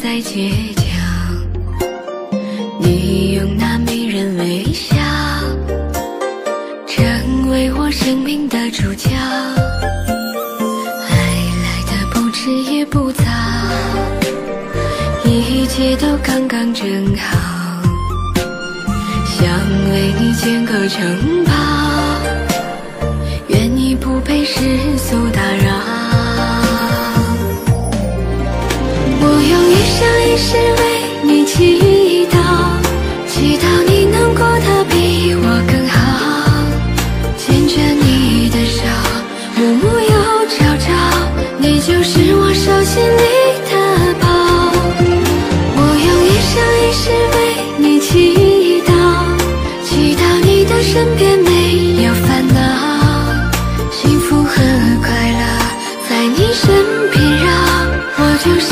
在街角，你用那迷人微笑成为我生命的主角。爱来的不迟也不早，一切都刚刚正好，想为你建个城堡。手心里的宝。我用一生一世为你祈祷，祈祷你的身边没有烦恼，幸福和快乐在你身边绕，我就是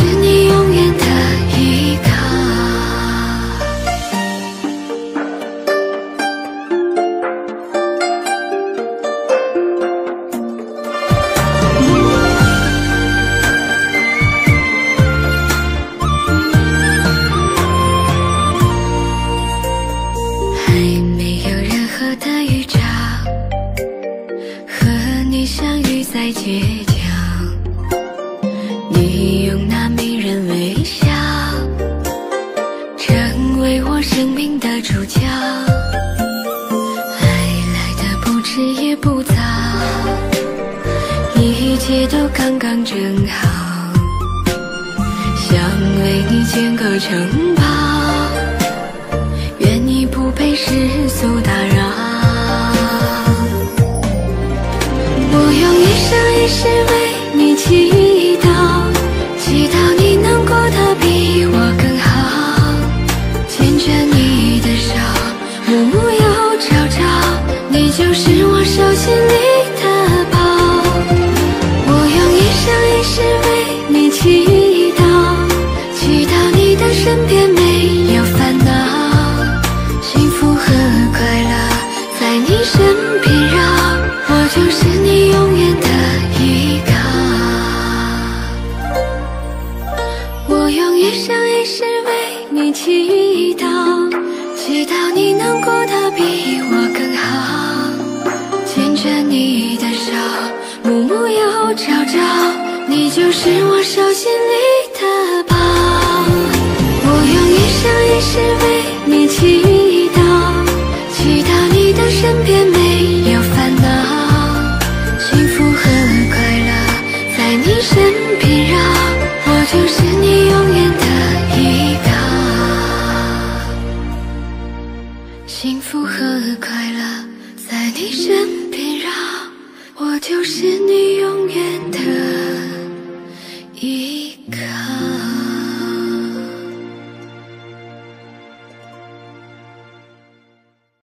遇在街角。你用那迷人微笑，成为我生命的主角。爱来的不迟也不早，一切都刚刚正好。想为你建个城堡。是一生一世为你祈祷，祈祷你能过得比我更好。牵着你的手，暮暮又朝朝，你就是我手心里的宝。我用一生一世为你祈祷，祈祷你的身边没有烦恼，幸福和快乐在你身边绕，我就是你你身边绕，我就是你永远的依靠。